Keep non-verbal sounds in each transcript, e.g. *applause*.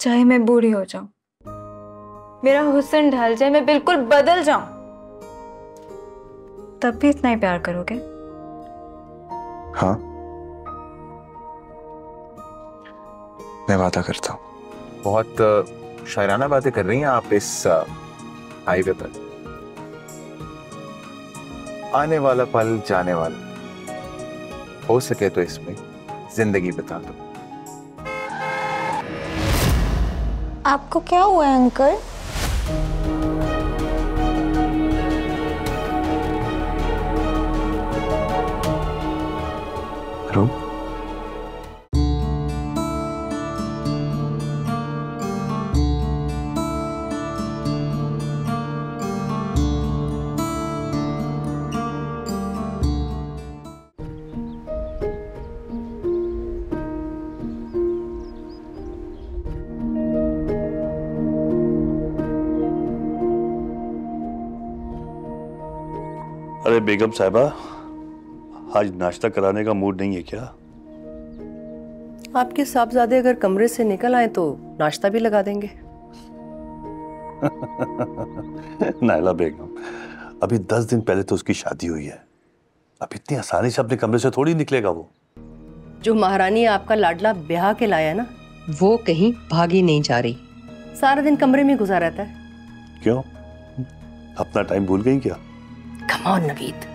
चाहे मैं बूढ़ी हो जाऊँ। मेरा हुसन ढल जाए मैं बिल्कुल बदल जाऊँ। तब भी इतना ही प्यार करोगे? हाँ। मैं वादा करता हूँ। बहुत शायराना बातें कर रही हैं आप इस हाईवे पर। आने वाला पल जाने वाला। हो सके तो इसमें ज़िंदगी बता दो। आपको क्या हुआ है अंकल? अरे बेगम साहबा आज नाश्ता कराने का मूड नहीं है क्या? आपके साहबजादे अगर कमरे से निकल आए तो नाश्ता भी लगा देंगे। *laughs* नायला बेगम अभी दस दिन पहले तो उसकी शादी हुई है। अब इतनी आसानी से अपने कमरे से थोड़ी निकलेगा वो। जो महारानी आपका लाडला ब्याह के लाया ना? वो कहीं भागी नहीं जा रही। सारा दिन कमरे में घुसा रहता है। क्यों? अपना टाइम भूल गई क्या? कमॉन नवीद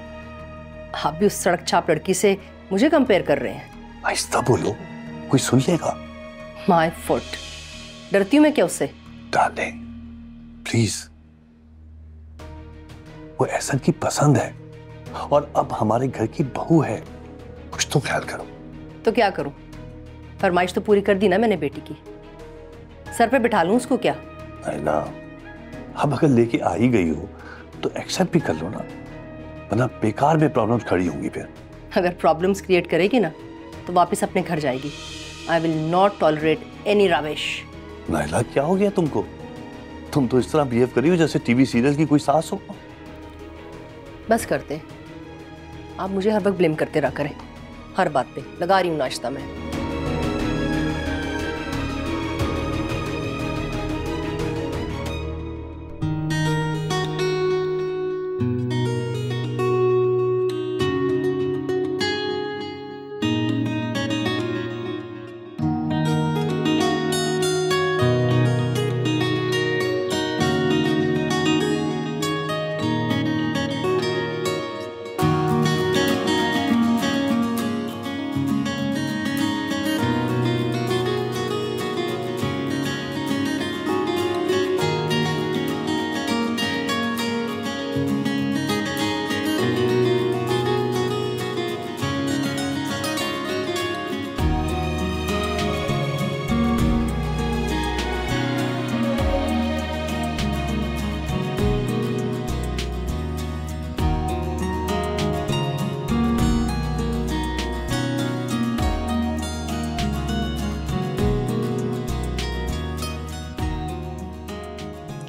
आप भी उस सड़क छाप लड़की से मुझे कंपेयर कर रहे हैं। आहिस्ता बोलो कोई सुन लेगा माय फुट डरती हूँ मैं क्या उससे? डार्लिंग प्लीज़ वो ऐसा की पसंद है और अब हमारे घर की बहू है। कुछ तो ख्याल करो। तो क्या करूँ? फरमाइश तो पूरी कर दी ना मैंने बेटी की। सर पे बिठा लूँ उसको क्या? नायला अब अगर लेके आ ही गई हो तो एक्सेप्ट भी कर लो ना। वरना बेकार में प्रॉब्लम्स खड़ी होंगी फिर। अगर प्रॉब्लम्स क्रिएट करेगी ना तो वापस अपने घर जाएगी। I will not tolerate any rubbish Naila क्या हो गया तुमको? तुम तो इस तरह बिहेव करी हो जैसे टीवी सीरियल की कोई सास हो। बस करते आप मुझे हर वक्त ब्लेम करते रहा करें। हर बात पे लगा रही हूँ नाश्ता में।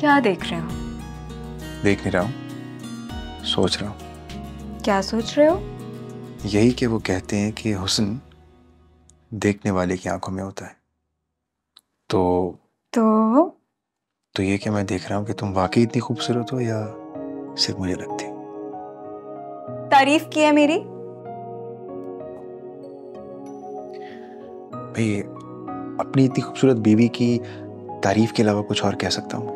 क्या देख रहे हो? देख नहीं रहा हूँ। सोच रहा हूँ। क्या सोच रहे हो? यही कि वो कहते हैं कि हुस्न देखने वाले की आँखों में होता है। तो तो? तो ये कि मैं देख रहा हूँ कि तुम वाकई इतनी खूबसूरत हो या सिर्फ़ मुझे लगती तारीफ़ की है मेरी? भाई अपनी इतनी खूबसूरत बीवी की तारीफ़ के अलावा कुछ और कह सकता हूँ?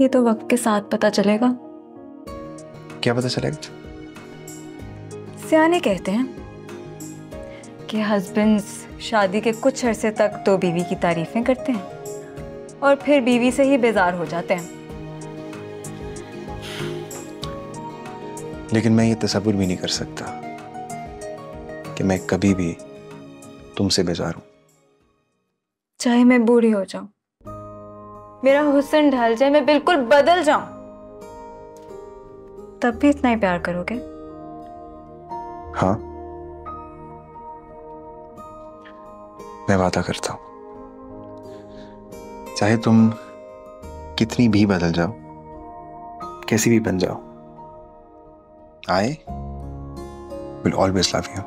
ये तो वक्त के साथ पता चलेगा। क्या पता चलेगा? सियाने कहते हैं कि हस्बैंड्स शादी के कुछ अरसे तक तो बीवी की तारीफें करते हैं और फिर बीवी से ही बेजार हो जाते हैं। लेकिन मैं ये तस्वुर भी नहीं कर सकता कि मैं कभी भी तुमसे बेजार हूँ। चाहे मैं बूढ़ी हो जाऊँ। मेरा हुसन ढल जाए, मैं बिल्कुल बदल जाऊँ। तब भी इतना ही प्यार करोगे? हाँ। मैं वादा करता हूँ। चाहे तुम कितनी भी बदल जाओ, कैसी भी बन जाओ I will always love you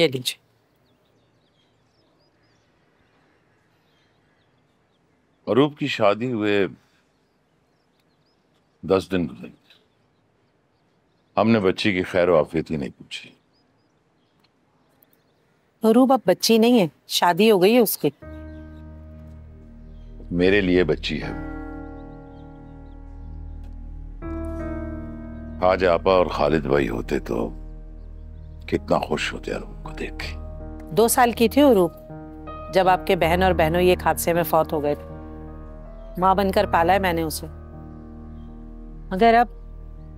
ये लीजिए। अरूप की शादी हुए दस दिन गुजरे। हमने बच्ची की खैर वाफियत ही नहीं पूछी। अरूब अब बच्ची नहीं है। शादी हो गई है उसकी। मेरे लिए बच्ची है। आज आपा और खालिद भाई होते तो कितना खुश होते अरूप को देख के। दो साल की थी अरूब जब आपके बहन और बहनों एक हादसे में फौत हो गए थे। माँ बनकर पाला है मैंने उसे। मगर अब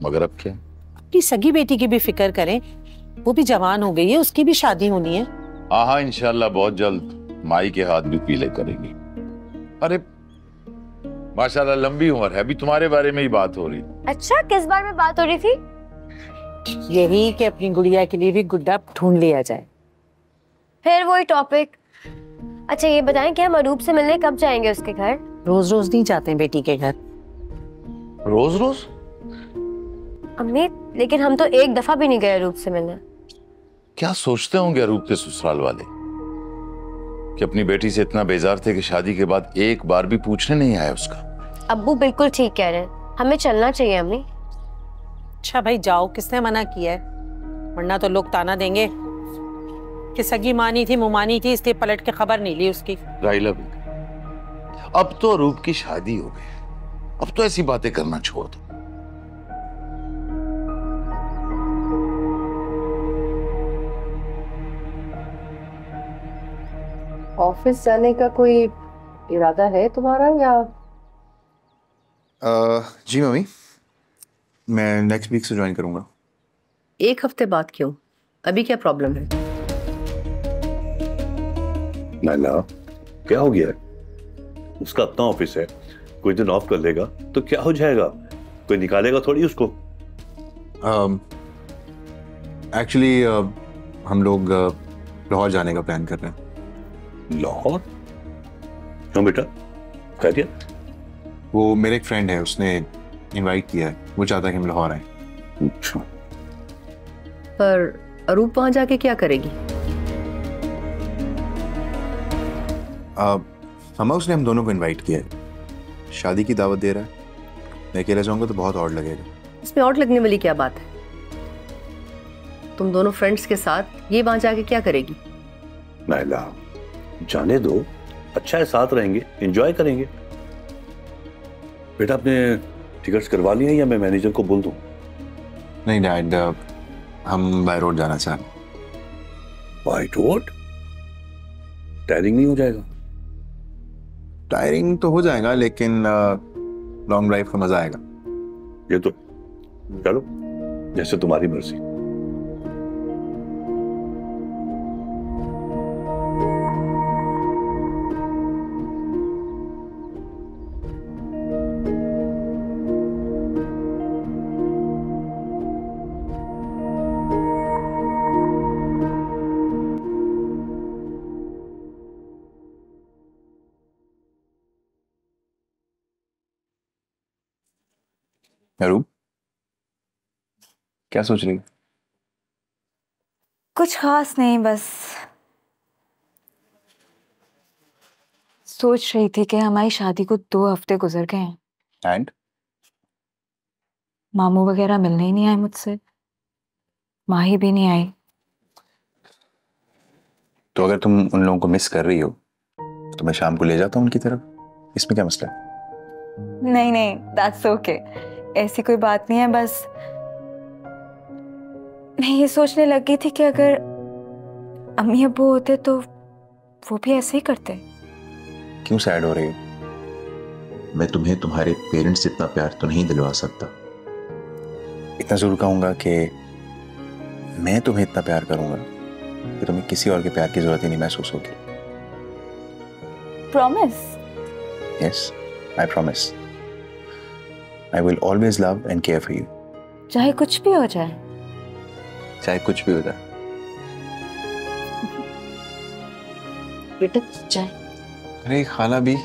मगर अब क्या? अपनी सगी बेटी की भी फ़िक्र करें वो भी जवान हो गई है उसकी भी शादी होनी है। हाँ हाँ इंशाल्लाह बहुत जल्द माई के हाथ भी पीले करेंगी। अरे माशाल्लाह लंबी उम्र है अभी तुम्हारे बारे में ही बात हो रही। अच्छा किस बार में बात हो रही थी? यही कि अपनी गुड़िया के लिए भी गुड्डा ढूंढ लिया जाए। फिर वही टॉपिक अच्छा ये बताएँ कि हम अरूप से मिलने कब जाएँगे उसके घर? रोज रोज नहीं जाते हैं बेटी के घर। रोज रोज अम्मी लेकिन हम तो एक दफ़ा भी नहीं गए अरूप से मिलने। क्या सोचते होंगे अरूप के ससुराल वाले? कि अपनी बेटी से इतना बेजार थे कि शादी के बाद एक बार भी पूछने नहीं आया उसका। अब्बू बिल्कुल ठीक कह रहे हैं। हमें चलना चाहिए अम्मी। अच्छा भाई जाओ किसने मना किया है? वरना तो लोग ताना देंगे। कि सगी मानी थी मुमानी थी इसलिए पलट के खबर नहीं ली उसकी। राइला भी। अब तो रूप की शादी हो गई। अब तो ऐसी बातें करना छोड़ दो। ऑफ़िस जाने का कोई इरादा है तुम्हारा या? अह, जी मम्मी। मैं नेक्स्ट वीक से ज्वाइन करूँगा। एक हफ़्ते बाद क्यों? अभी क्या प्रॉब्लम है? नाना क्या हो गया? उसका अपना ऑफ़िस है। कोई दिन ऑफ़ कर लेगा तो क्या हो जाएगा? कोई निकालेगा थोड़ी उसको? एक्चुअली हम लोग अह, लाहौर जाने का प्लान कर रहे हैं। लाहौर? क्यों बेटा? कह दिया वो मेरे एक फ्रेंड है उसने इनवाइट किया है। वो चाहता है कि हम लाहौर आए। अच्छा। पर अरूप वहाँ जाके क्या करेगी? हम उसने हम दोनों को इनवाइट किया है। शादी की दावत दे रहा है। मैं अकेला जाऊँगा तो बहुत और लगेगा। इसमें और लगने वाली क्या बात है? तुम दोनों फ्रेंड्स के साथ ये वहाँ जाके क्या करेगी? नाइला जाने दो। अच्छा है साथ रहेंगे एंजॉय करेंगे। बेटा अपने टिकट्स करवा लिए हैं या मैं मैनेजर को बोल दूँ? नहीं डैड हम बाय रोड जाना चाह बाय रोड? टायरिंग नहीं हो जाएगा। टायरिंग तो हो जाएगा लेकिन लॉन्ग ड्राइव का मज़ा आएगा। ये तो चलो जैसे तुम्हारी मर्ज़ी। अरूप क्या सोच रही? कुछ खास नहीं बस सोच रही थी कि हमारी शादी को दो हफ़्ते गुजर गए हैं। एंड मामू वगैरह मिलने ही नहीं आए मुझसे। माही भी नहीं आई। तो अगर तुम उन लोगों को मिस कर रही हो तो मैं शाम को ले जाता हूँ उनकी तरफ़। इसमें क्या मसला है? नहीं नहीं दैट्स ओके ऐसी कोई बात नहीं है बस मैं ये सोचने लगी थी कि अगर अम्मी अब्बू होते तो वो भी ऐसे ही करते। क्यों सैड हो रही हो? मैं तुम्हें तुम्हारे पेरेंट्स जितना प्यार तो नहीं दिलवा सकता। इतना ज़रूर कहूँगा कि मैं तुम्हें इतना प्यार करूँगा कि तुम्हें किसी और के प्यार की ज़रूरत ही नहीं महसूस होगी। Promise yes I promise I will always love and care for you चाहे कुछ भी हो जाए। चाहे कुछ भी हो जाए। बेटा चाय अरे खाला भी।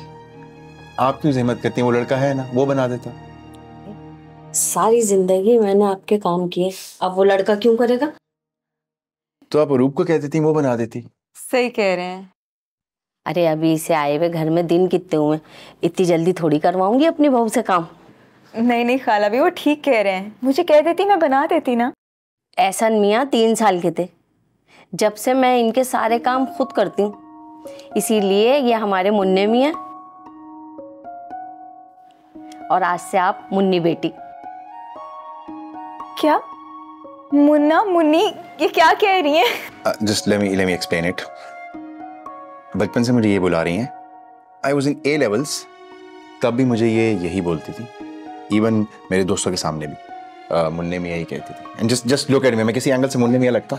आप क्यों जहमत करती हैं? वो लड़का है ना वो बना देता। सारी ज़िंदगी मैंने आपके काम किए। अब वो लड़का क्यों करेगा? तो आप रूप को कह देती वो बना देती। सही कह रहे हैं। अरे अभी इसे आए हुए घर में दिन कितने हुए इतनी जल्दी थोड़ी करवाऊँगी अपनी बहू से काम? नहीं नहीं खाला भी वो ठीक कह रहे हैं। मुझे कह देती मैं बना देती ना। एहसन मियाँ तीन साल के थे। जब से मैं इनके सारे काम खुद करती हूँ। इसीलिए ये हमारे मुन्ने मियाँ। और आज से आप मुन्नी बेटी। क्या? मुन्ना मुन्नी ये क्या कह रही हैं? Just let me let me explain it बचपन से मुझे ये बुला रही हैं। I was in A levels तब भी मुझे ये यही बोलती थी। इवन मेरे दोस्तों के सामने भी। uh, मुन्ने मियाँ ही कहती थी। And just just look at me मैं किसी एंगल से मुन्ने मियाँ लगता?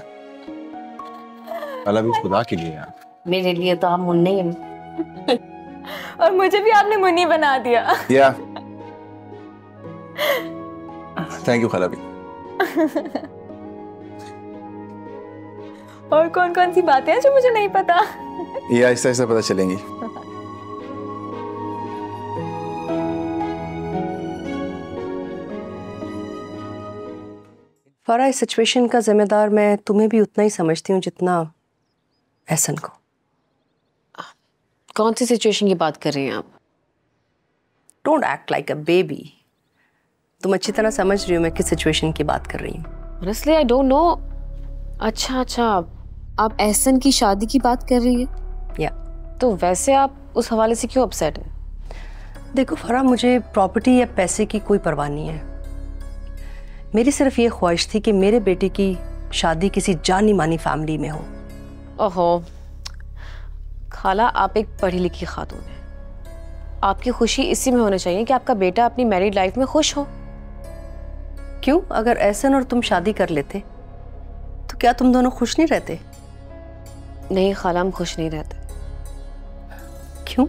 अल्लाह खुदा के लिए यार। मेरे लिए तो आप मुन्ने ही हैं। *laughs* और मुझे भी आपने मुन्नी बना दिया। या थैंक यू खाला भी और कौन कौन सी बातें हैं जो मुझे नहीं पता? ये आहिस्ता आहिस्ता पता चलेंगी। फरा इस सिचुएशन का जिम्मेदार मैं तुम्हें भी उतना ही समझती हूँ जितना एहसन को। कौन सी सिचुएशन की बात कर रही हैं आप? Don't act like a baby तुम अच्छी तरह समझ रही हो मैं किस सिचुएशन की बात कर रही हूँ। ऑनेस्टली आई डोंट नो अच्छा अच्छा। आप एहसन की शादी की बात कर रही है? या तो वैसे आप उस हवाले से क्यों अपसेट हैं? देखो फरा मुझे प्रॉपर्टी या पैसे की कोई परवाह नहीं है। मेरी सिर्फ़ ये ख्वाहिश थी कि मेरे बेटे की शादी किसी जानी मानी फैमिली में हो। ओहो खाला आप एक पढ़ी लिखी खातून हैं। आपकी खुशी इसी में होनी चाहिए कि आपका बेटा अपनी मैरिड लाइफ में खुश हो। क्यों? अगर एहसन और तुम शादी कर लेते तो क्या तुम दोनों खुश नहीं रहते? नहीं खाला हम खुश नहीं रहते। क्यों?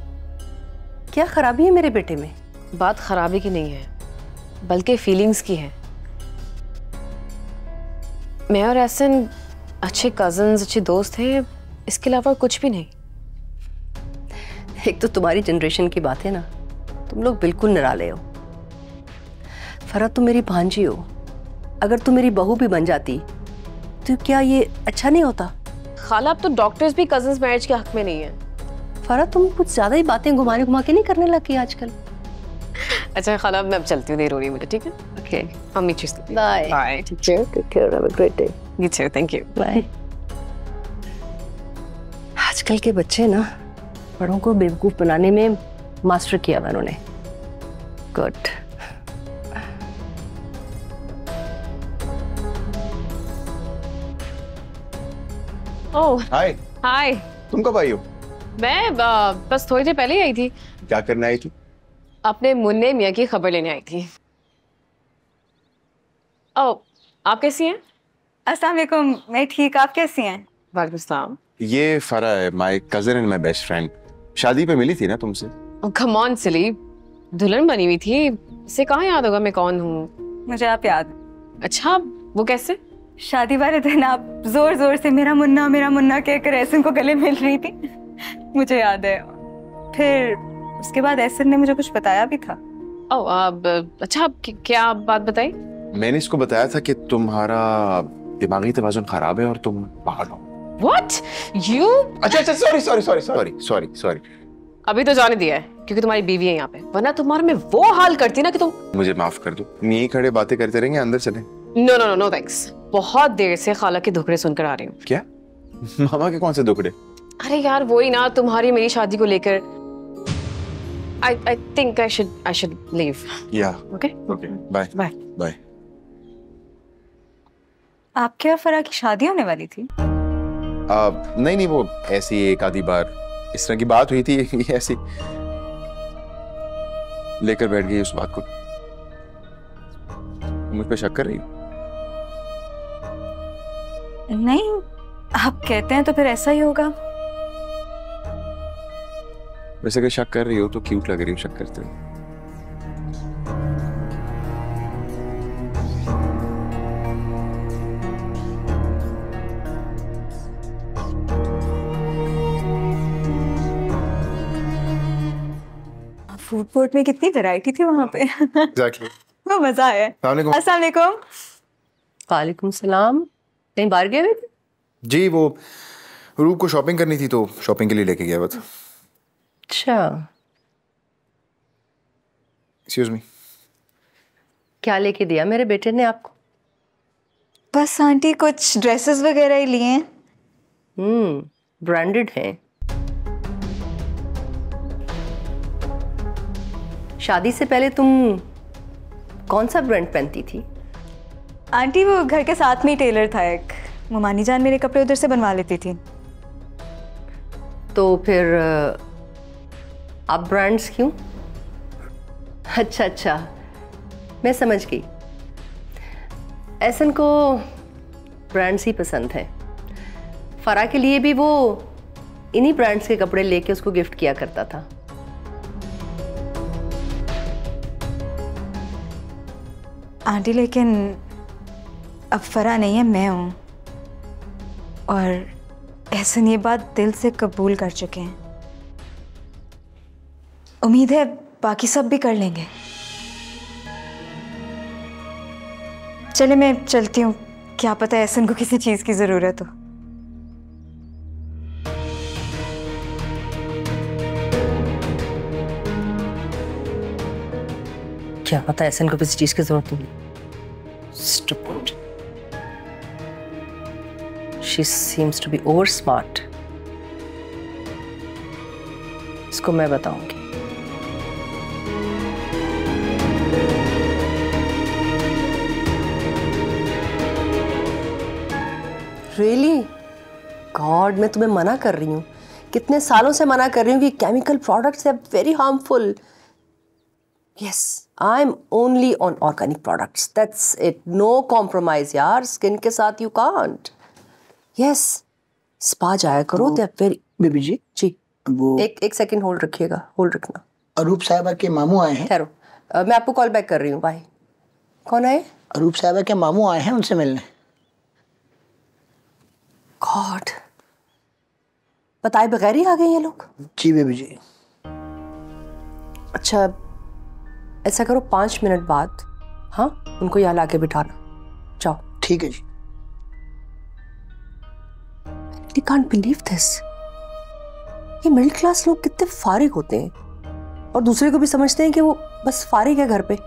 क्या खराबी है मेरे बेटे में? बात खराबी की नहीं है बल्कि फीलिंग्स की है। मैं और एहसन अच्छे कजन्स अच्छे दोस्त हैं। इसके अलावा कुछ भी नहीं। एक तो तुम्हारी जनरेशन की बात है ना। तुम लोग बिल्कुल निराले हो। फरत तुम मेरी भांजी हो। अगर तुम मेरी बहू भी बन जाती तो क्या ये अच्छा नहीं होता? खाला अब तो डॉक्टर्स भी कजन्स मैरिज के हक में नहीं है। फरत तुम कुछ ज़्यादा ही बातें घुमाने घुमा के नहीं करने लगी आजकल? अच्छा खाला मैं अब चलती हूँ देर हो रही है मुझे ठीक है okay meet you soon. Bye. Bye. Take care. Take care. Have a great day. You too. Thank you. आजकल के बच्चे ना बड़ों को बेवकूफ़ बनाने में मास्टर किया हुआ उन्होंने गुड ओह हाय हाय तुम कब आई हो मैं बस थोड़ी देर पहले ही आई थी क्या करने आई थी अपने मुन्ने मियाँ की खबर लेने आई थी। ओ आप कैसी हैं? अस्सलाम वालेकुम मैं ठीक आप कैसी हैं? वालेकुम सलाम। ये फरा है my cousin and my best friend शादी पे मिली थी ना तुमसे? कम ऑन सिली दुल्हन बनी हुई थी। इसे कहाँ याद होगा मैं कौन हूँ? मुझे आप याद अच्छा वो कैसे? शादी वाले दिन आप ज़ोर ज़ोर से मेरा मुन्ना मेरा मुन्ना कहकर ऐसे को गले मिल रही थी। मुझे याद है। फिर उसके बाद एहसन ने मुझे कुछ बताया भी था। ओ अब अच्छा आप क्या- क्या बात बताई? मैंने इसको बताया था कि तुम्हारा दिमागी तवाजुन खराब है और तुम पागल हो व्हाट यू अच्छा अच्छा sorry sorry sorry sorry sorry sorry अभी तो जाने दिया है क्योंकि तुम्हारी बीवी है यहाँ पे। वरना तुम्हारे में वो हाल करती ना कि तुम मुझे माफ़ कर दो। यहीं खड़े बातें करते रहेंगे अंदर चले। No no no no thanks बहुत देर से खाला के दुखड़े सुनकर आ रही हूँ। क्या? मामा के कौन से दुखड़े? अरे यार वही ना तुम्हारी मेरी शादी को लेकर I I think I should I should leave या okay okay bye bye bye आपके और फरा की शादी होने वाली थी? आ, नहीं नहीं वो ऐसी एक आधी बार इस तरह की बात हुई थी ऐसी। लेकर बैठ गई उस बात को। मुझ पे शक कर रही नहीं आप कहते हैं तो फिर ऐसा ही होगा। वैसे अगर शक कर रही हो तो क्यूट लग रही हो शक करते हो फ़ूड कोर्ट में कितनी वैरायटी थी वहाँ पे? एग्जैक्टली वो मज़ा आया। अस्सलाम वालेकुम। अस्सलाम वालेकुम वालेकुम सलाम। कहीं बाहर गए हुए थे? जी वो रूप को शॉपिंग करनी थी तो शॉपिंग के लिए लेके गया बस। अच्छा। एक्सक्यूज मी क्या लेके दिया मेरे बेटे ने आपको? बस आंटी कुछ ड्रेसेस वगैरह ही लिए हैं। हम्म ब्रांडेड हैं। शादी से पहले तुम कौन सा ब्रांड पहनती थी? आंटी वो घर के साथ में ही टेलर था एक। ममानी जान मेरे कपड़े उधर से बनवा लेती थी। तो फिर आप ब्रांड्स क्यों? अच्छा अच्छा मैं समझ गई। ऐसन को ब्रांड्स ही पसंद है। फरा के लिए भी वो इन्हीं ब्रांड्स के कपड़े लेके उसको गिफ्ट किया करता था। आंटी, लेकिन अब फरा नहीं है, मैं हूँ। और ऐसा ये बात दिल से कबूल कर चुके हैं। उम्मीद है बाकी सब भी कर लेंगे। चले मैं चलती हूँ। क्या पता ऐसा को किसी चीज़ की ज़रूरत हो। क्या पता ऐसा को किसी चीज़ की ज़रूरत होगी. She seems to be over smart. इसको मैं बताऊँगी। रियली गॉड मैं तुम्हें मना कर रही हूँ। कितने सालों से मना कर रही हूँ कि chemical products are very harmful yes I am only on organic products that's it no compromise यार। स्किन के साथ यू कांट यस स्पा जाया करो। दे आर वेरी बेबी जी जी। वो एक एक सेकंड होल्ड रखिएगा। होल्ड रखना। अरूप साहबा के मामू आए हैं। ठहरो। मैं आपको कॉल बैक कर रही हूँ। बाय कौन आए? अरूप साहबा के मामू आए हैं उनसे मिलने। गॉड बताए बगैर ही आ गए ये लोग? जी बेबी जी। अच्छा ऐसा करो पाँच मिनट बाद हाँ उनको यहाँ लाके बिठाना। जाओ। ठीक है जी। आई कांट बिलीव दिस ये मिडिल क्लास लोग कितने फारिग होते हैं। और दूसरे को भी समझते हैं कि वो बस फारिग है घर पे।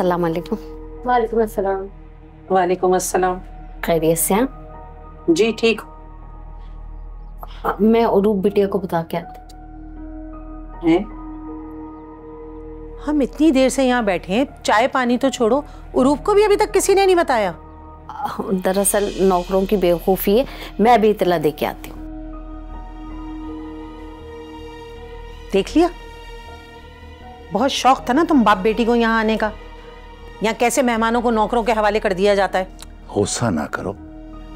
अस्सलाम वालेकुम वालेकुम अस्सलाम वालेकुम अस्सलाम खैरियत से हैं? जी ठीक मैं अरूप बिटिया को बता के आती हैं? हम इतनी देर से यहाँ बैठे हैं चाय पानी तो छोड़ो। उरूप को भी अभी तक किसी ने नहीं बताया। दरअसल नौकरों की बेवकूफ़ी है मैं अभी इतला दे के आती हूँ। देख लिया? बहुत शौक था ना तुम बाप बेटी को यहाँ आने का। यहाँ कैसे मेहमानों को नौकरों के हवाले कर दिया जाता है? गुस्सा ना करो।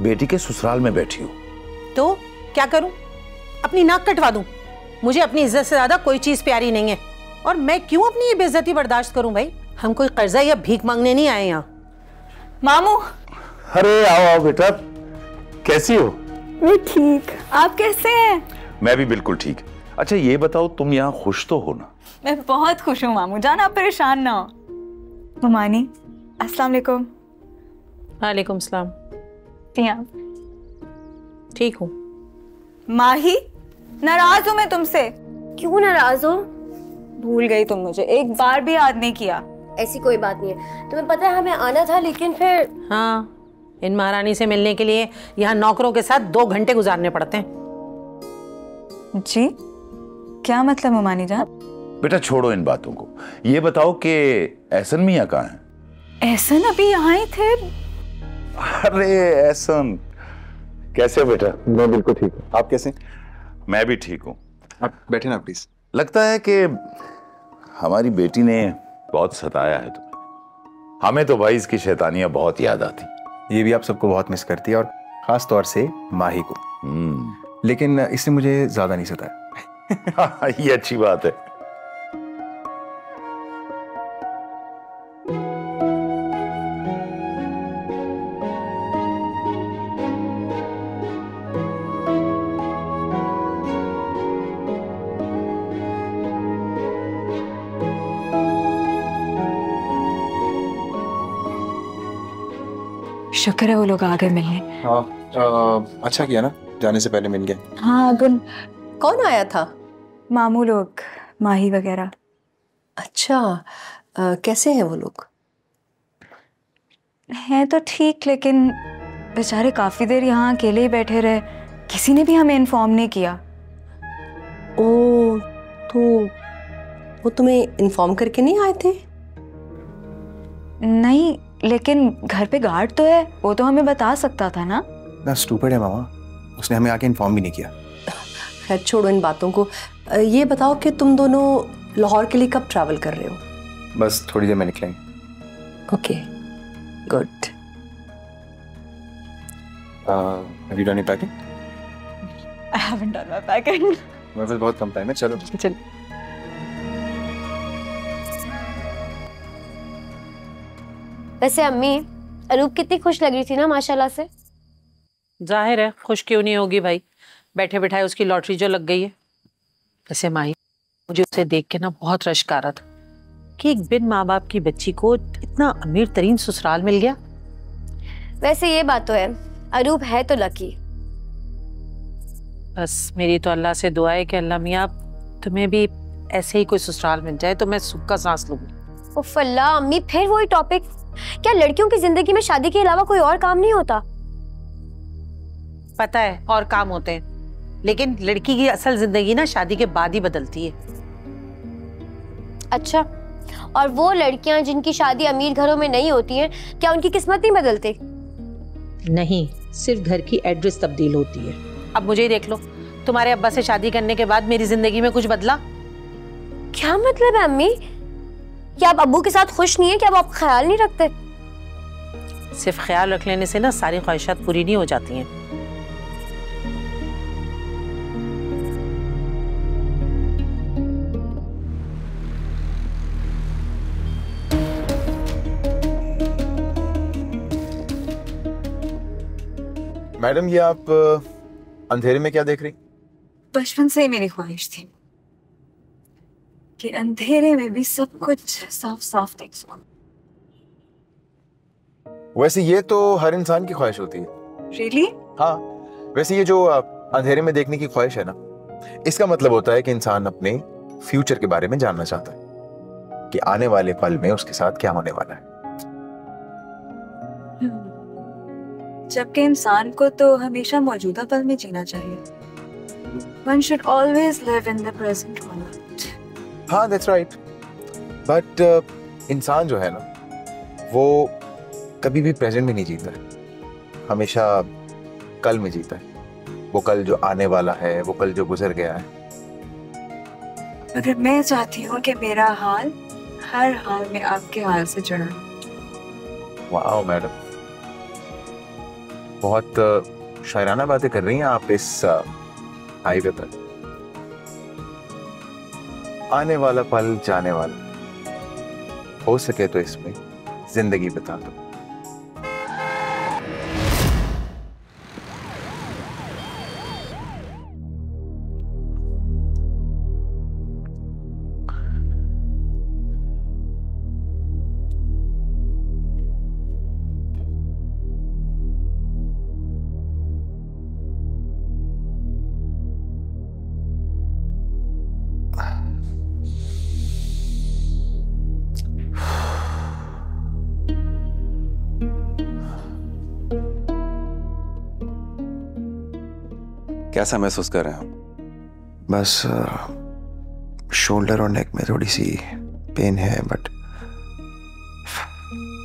बेटी के ससुराल में बैठी हूँ। तो क्या करूँ? अपनी नाक कटवा दूँ? मुझे अपनी इज़्ज़त से ज़्यादा कोई चीज़ प्यारी नहीं है। और मैं क्यों अपनी ये बेइज्जती बर्दाश्त करूँ भाई? हम कोई कर्जा या भीख मांगने नहीं आए यहाँ। मामू। अरे आओ आओ बेटा। कैसी हो? मैं ठीक। आप कैसे हैं? मैं भी बिल्कुल ठीक। अच्छा ये बताओ तुम यहाँ खुश तो हो ना? मैं बहुत खुश हूँ मामू। जान आप परेशान ना हो। ममानी अस्सलाम वालेकुम वालेकुम सलाम पिया ठीक हूँ। माही नाराज़ हूँ मैं तुमसे। क्यों नाराज़ हो? भूल गई तुम मुझे। एक बार भी याद नहीं किया। ऐसी कोई बात नहीं है। तुम्हें पता है हमें आना था लेकिन फिर हाँ इन महारानी से मिलने के लिए यहाँ नौकरों के साथ दो घंटे गुजारने पड़ते हैं। जी क्या मतलब ममानी जान? बेटा छोड़ो इन बातों को। ये बताओ कि एहसन मियाँ कहाँ है? ऐसा अभी यहाँ ही थे। अरे एहसन कैसे हो बेटा? मैं बिल्कुल ठीक हूँ। आप कैसे मैं भी ठीक हूँ। आप बैठे ना प्लीज़ लगता है कि हमारी बेटी ने बहुत सताया है तुम्हें हमें तो भाई इसकी शैतानियाँ बहुत याद आती। ये भी आप सबको बहुत मिस करती है और खास तौर से माही को। हम्म। लेकिन इसने मुझे ज़्यादा नहीं सताया। *laughs* ये अच्छी बात है। लोग आ गए मिलने। हाँ अ, अच्छा किया ना जाने से पहले मिल गए। हाँ उन कौन आया था? मामू लोग माही वगैरह। अच्छा अ, कैसे हैं वो लोग? हैं तो ठीक लेकिन बेचारे काफ़ी देर यहाँ अकेले ही बैठे रहे। किसी ने भी हमें इन्फॉर्म नहीं किया। ओ तो वो तुम्हें इन्फॉर्म करके नहीं आए थे? नहीं लेकिन घर पे गार्ड तो है वो तो हमें बता सकता था ना? ना स्टूपिड है मामा। उसने हमें आके इन्फॉर्म भी नहीं किया। खैर छोड़ो इन बातों को। ये बताओ कि तुम दोनों लाहौर के लिए कब ट्रैवल कर रहे हो? बस थोड़ी देर में निकलेंगे okay good have you done your packing I haven't done my packing. मेरे पास बहुत कम टाइम है चलो। चल। वैसे अम्मी अनूप कितनी खुश लग रही थी ना माशाल्लाह से। ज़ाहिर है खुश क्यों नहीं होगी भाई? बैठे बैठाए उसकी लॉटरी जो लग गई है। वैसे माही मुझे उसे देख के ना बहुत रश्क आ रहा था कि एक बिन माँ बाप की बच्ची को इतना अमीर तरीन ससुराल मिल गया। वैसे ये बात तो है अनूप है तो लकी बस मेरी तो अल्लाह से दुआ है कि अल्लाह मियाँ तुम्हें भी ऐसे ही कोई ससुराल मिल जाए तो मैं सुख का सांस लूँगी। उफ अल्लाह अम्मी फिर वही टॉपिक क्या लड़कियों की ज़िंदगी में शादी के अलावा कोई और काम नहीं होता? पता है और काम होते हैं। लेकिन लड़की की असल ज़िंदगी ना शादी के बाद ही बदलती है। अच्छा और वो लड़कियाँ जिनकी शादी अमीर घरों में नहीं होती हैं क्या उनकी किस्मत नहीं बदलती? नहीं सिर्फ़ घर की एड्रेस तब्दील होती है। अब मुझे ही देख लो तुम्हारे अब्बा से शादी करने के बाद मेरी ज़िंदगी में कुछ बदला? क्या मतलब है अम्मी? क्या आप अबू के साथ खुश नहीं है? क्या आप ख्याल नहीं रखते? सिर्फ़ ख्याल रख लेने से ना सारी ख्वाहिशात पूरी नहीं हो जाती हैं। मैडम ये आप अंधेरे में क्या देख रही? बचपन से ही मेरी ख्वाहिश थी। कि अंधेरे में भी सब कुछ साफ़ साफ़ देख सकूँ वैसे ये तो हर इंसान की ख्वाहिश होती है। रियली हाँ वैसे ये जो अंधेरे में देखने की ख्वाहिश है ना इसका मतलब होता है कि इंसान अपने फ्यूचर के बारे में जानना चाहता है कि आने वाले पल में उसके साथ क्या होने वाला है। जबकि इंसान को तो हमेशा मौजूदा पल में जीना चाहिए। One should always live in the present moment. हाँ दैट्स राइट बट इंसान जो है ना वो कभी भी प्रेजेंट में नहीं जीता है। हमेशा कल में जीता है। वो कल जो आने वाला है वो कल जो गुजर गया है। मगर मैं चाहती हूँ कि मेरा हाल हर हाल में आपके हाल से जुड़ा वाह मैडम बहुत शायराना बातें कर रही हैं आप इस हाईवे पर। आने वाला पल जाने वाला। हो सके तो इसमें ज़िंदगी बता दो। कैसा महसूस कर रहे हैं आप? बस शोल्डर और नेक में थोड़ी सी पेन है but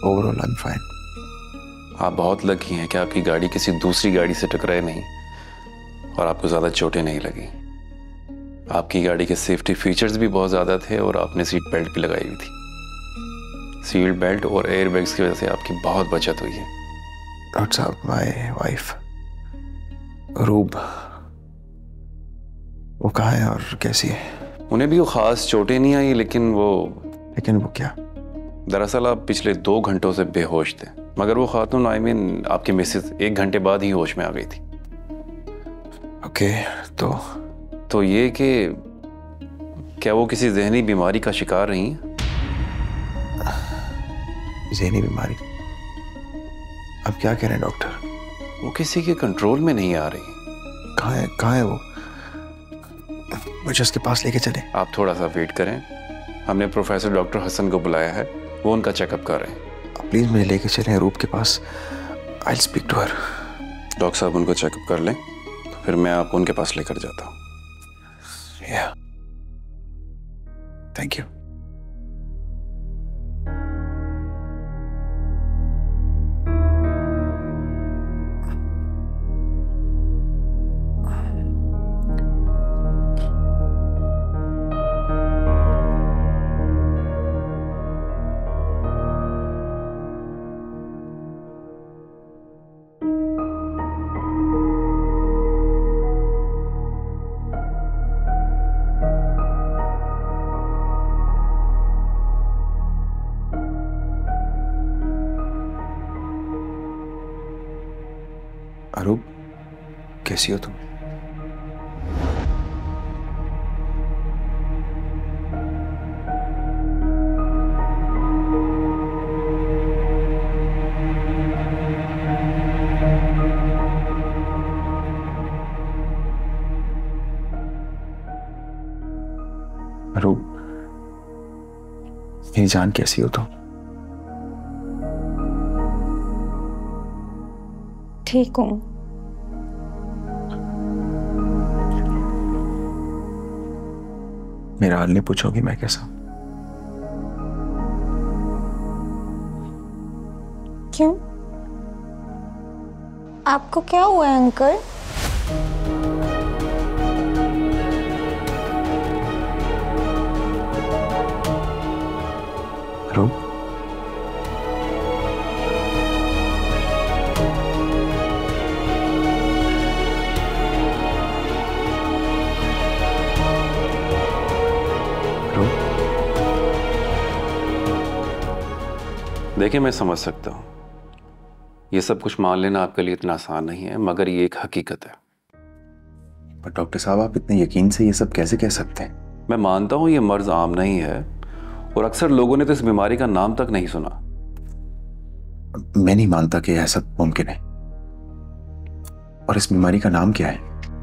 overall I am fine आप बहुत लकी हैं कि आपकी गाड़ी किसी दूसरी गाड़ी से टकराए नहीं और आपको ज़्यादा चोटें नहीं लगी। आपकी गाड़ी के सेफ्टी फीचर्स भी बहुत ज़्यादा थे और आपने सीट बेल्ट भी लगाई हुई थी। सीट बेल्ट और एयर बैग्स की वजह से आपकी बहुत बचत हुई है। डॉक्टर साहब माय वाइफ रूप वो कहाँ है और कैसी है? उन्हें भी वो खास चोटें नहीं आई लेकिन वो लेकिन वो क्या? दरअसल आप पिछले दो घंटों से बेहोश थे मगर वो खातून आई मीन आपकी मिसेस एक घंटे बाद ही होश में आ गई थी। ओके तो? तो ये कि क्या वो किसी जहनी बीमारी का शिकार रही हैं? जहनी बीमारी? अब क्या कह रहे हैं डॉक्टर? वो किसी के कंट्रोल में नहीं आ रही। कहाँ है कहाँ है वो? मुझे उसके पास लेके चले। आप थोड़ा सा वेट करें। हमने प्रोफेसर डॉक्टर हसन को बुलाया है। वो उनका चेकअप कर रहे हैं। प्लीज़ मुझे लेके चलें रूप के पास। I speak to her doctor साहब उनको चेकअप कर लें तो फिर मैं आपको उनके पास लेकर जाता हूँ। थैंक यू अरूप कैसी हो तुम? अरूप मेरी जान कैसी हो तुम? ठीक हूँ। मेरा हाल नहीं पूछोगी मैं कैसा? क्यों? आपको क्या हुआ है अंकल? देखिए मैं समझ सकता हूँ। ये सब कुछ मान लेना आपके लिए इतना आसान नहीं है मगर ये एक हकीकत है। पर डॉक्टर साहब आप इतने यकीन से ये सब कैसे कह सकते हैं? मैं मानता हूँ ये मर्ज आम नहीं है और अक्सर लोगों ने तो इस बीमारी का नाम तक नहीं सुना। मैं नहीं मानता कि ऐसा मुमकिन है। और इस बीमारी का नाम क्या है?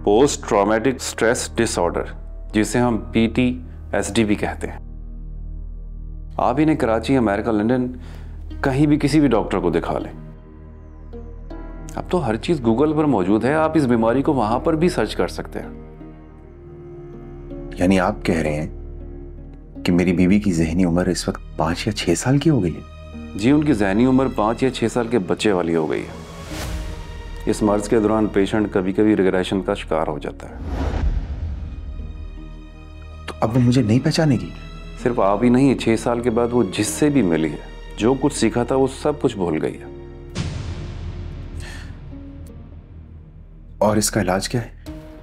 पोस्ट ट्रॉमेटिक स्ट्रेस डिसऑर्डर जिसे हम पीटी एस भी कहते हैं। आप इन्हें कराची अमेरिका लंदन कहीं भी किसी भी डॉक्टर को दिखा लें। अब तो हर चीज़ गूगल पर मौजूद है आप इस बीमारी को वहाँ पर भी सर्च कर सकते हैं। यानी आप कह रहे हैं कि मेरी बीवी की जहनी उम्र इस वक्त पाँच या छह साल की हो गई है? जी उनकी जहनी उम्र पाँच या छः साल के बच्चे वाली हो गई है। इस मर्ज के दौरान पेशेंट कभी कभी रिग्रेशन का शिकार हो जाता है। अब वो मुझे नहीं पहचानेगी। सिर्फ़ आप ही नहीं छः साल के बाद वो जिससे भी मिली है जो कुछ सीखा था वो सब कुछ भूल गई है। और इसका इलाज क्या है?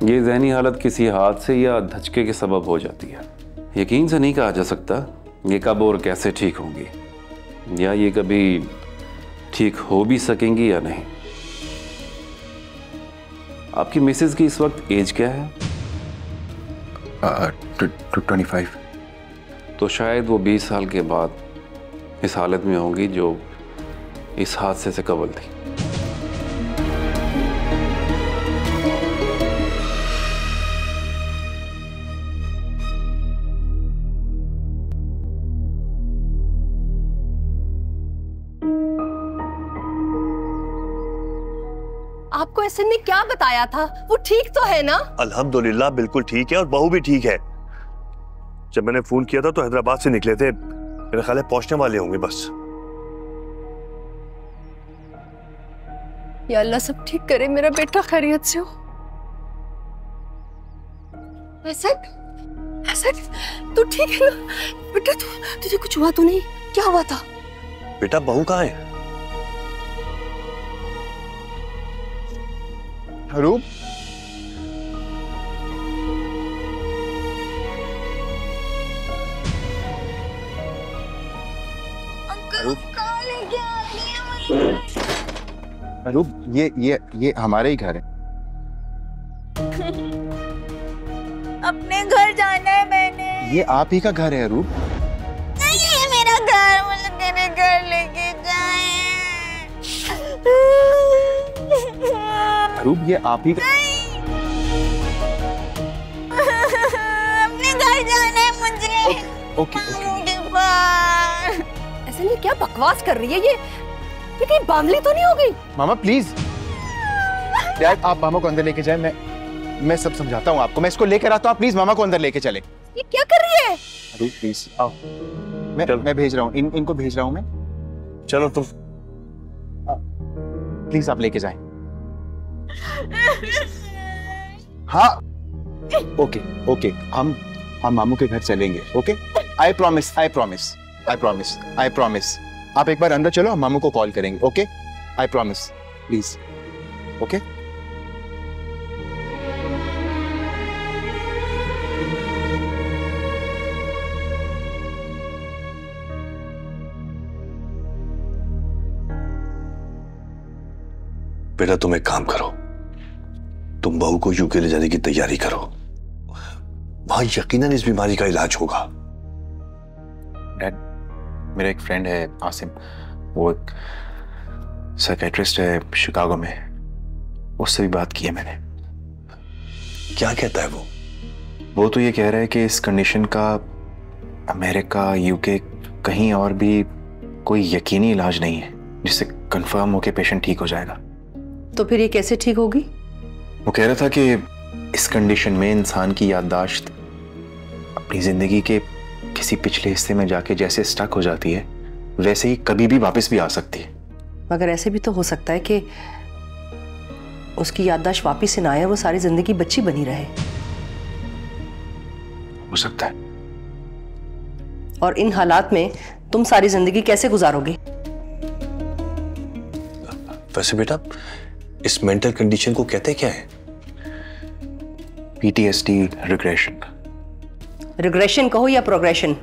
ये जहनी हालत किसी हादसे या धचके के सबब हो जाती है। यकीन से नहीं कहा जा सकता ये कब और कैसे ठीक होंगी या ये कभी ठीक हो भी सकेंगी या नहीं। आपकी मिसेज की इस वक्त एज क्या है? ट्वेंटी फाइव तो शायद वो 20 साल के बाद इस हालत में होगी जो इस हादसे से कबल थी। आपको ने क्या बताया था? वो ठीक तो है ना? अल्हम्दुलिल्लाह बिल्कुल ठीक है और बहू भी ठीक है। जब मैंने फ़ोन किया था तो हैदराबाद से निकले थे। मेरा ख्याल है पहुँचने वाले होंगे बस। या अल्लाह सब ठीक करे मेरा बेटा खैरियत से हो। एसएन एसएन तू ठीक है ना? बेटा तू तुझे कुछ हुआ तो नहीं? क्या हुआ था? बेटा बहू कहाँ है? रूप। रूप ये ये ये हमारे ही घर है। *laughs* अपने घर जाना है मैंने। ये आप ही का घर है रूप। जाए ये आप ही का *laughs* अपने घर जाना है मुझे। ओके के ऐसे नहीं क्या बकवास कर रही है ये? ये कहीं बांगली तो नहीं हो गई? मामा प्लीज़ डैड आप मामा को अंदर लेके जाए मैं मैं सब समझाता हूँ आपको। मैं इसको लेकर आता हूँ आप प्लीज़ मामा को अंदर लेके चले। ये क्या कर रही है? अरूप प्लीज़ आओ। मैं मैं भेज रहा हूँ इन इनको भेज रहा हूँ मैं। चलो तुम। प्लीज़ आप लेके जाएँ। हाँ। ओके ओके हम हम मामू के घर चलेंगे okay I promise I promise I promise I promise आप एक बार अंदर चलो, हम मामू को कॉल करेंगे okay I promise please okay बेटा, तुम एक काम करो। तुम बहू को यूके ले जाने की तैयारी करो। वहाँ यकीनन इस बीमारी का इलाज होगा। डैड मेरा एक फ्रेंड है आसिम। वो एक साइकेट्रिस्ट है शिकागो में। उससे भी बात की है मैंने। क्या कहता है वो? वो तो ये कह रहा है कि इस कंडीशन का अमेरिका यूके कहीं और भी कोई यकीनी इलाज नहीं है जिससे कंफर्म होके पेशेंट ठीक हो जाएगा। तो फिर ये कैसे ठीक होगी? वो कह रहा था कि इस कंडीशन में इंसान की याददाश्त अपनी ज़िंदगी के किसी पिछले हिस्से में जाके जैसे स्टक हो जाती है वैसे ही कभी भी वापस भी आ सकती है। मगर ऐसे भी तो हो सकता है कि उसकी याददाश्त वापिस से ना आए वो सारी ज़िंदगी बच्ची बनी रहे। हो सकता है। और इन हालात में तुम सारी ज़िंदगी कैसे गुजारोगे? वैसे बेटा इस मेंटल कंडीशन को कहते क्या है? पीटीएसडी रिग्रेशन रिग्रेशन कहो या प्रोग्रेशन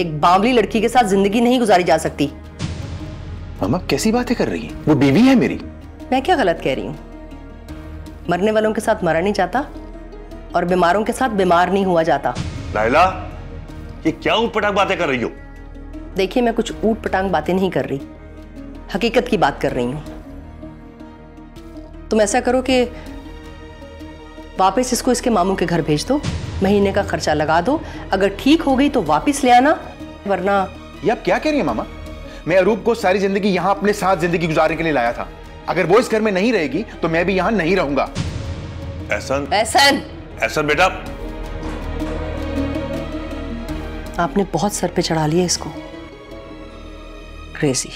एक बावली लड़की के साथ ज़िंदगी नहीं गुजारी जा सकती। मामा कैसी बातें कर रही हैं? वो बीवी है मेरी। मैं क्या गलत कह रही हूँ? मरने वालों के साथ मरा नहीं जाता और बीमारों के साथ बीमार नहीं हुआ जाता। लाइला ये क्या उटपटांग बातें कर रही हो? देखिए मैं कुछ ऊट पटांग बातें नहीं कर रही। हकीकत की बात कर रही हूँ। तुम ऐसा करो कि वापस इसको इसके मामू के घर भेज दो। महीने का खर्चा लगा दो। अगर ठीक हो गई तो वापस ले आना वरना ये आप क्या कह रही है मामा? मैं अरूप को सारी ज़िंदगी यहाँ अपने साथ ज़िंदगी गुजारने के लिए लाया था। अगर वो इस घर में नहीं रहेगी तो मैं भी यहाँ नहीं रहूँगा। एहसन। एहसन। एहसन बेटा। आपने बहुत सर पे चढ़ा लिया इसको। क्रेजी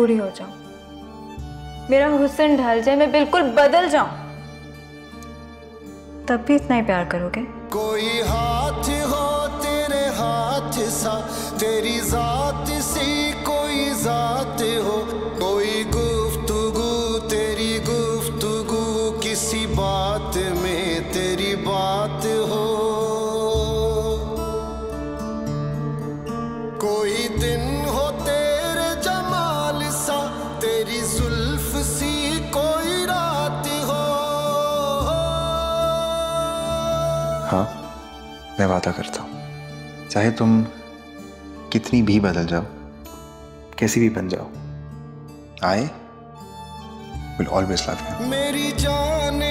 बूढ़ी हो जाऊँ। मेरा हुसन ढल जाए, मैं बिल्कुल बदल जाऊँ। तब भी इतना ही प्यार करोगे? कोई हाथ हो तेरे हाथ सा, तेरी जात चाहे तुम कितनी भी बदल जाओ, कैसी भी बन जाओ I will always love you मेरी जान